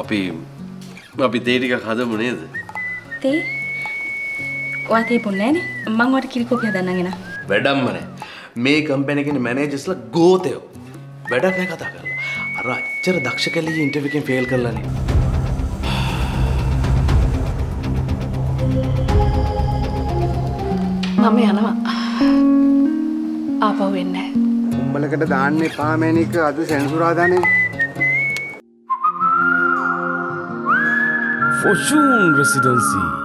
අපි අපි තේටික හදමු නේද? තේ? වාතේ පුන්නෑනේ මං වට කිරිකෝපිය දන්නගෙන වැඩම්මන මේ කම්පැනගෙන මැනේජස්ල ගෝතයෝ. වැඩක් නෑ කතා කරලා. අර අච්චර දක්ෂ කලී ඉන්ටවිකෙන් ෆෙල් කරලනේ මම යනවා. ආපහු වෙන්නේ උම්බලකට දාන්නේ පාමෑනික අද සැන්සුරාදානේ Fortune Residency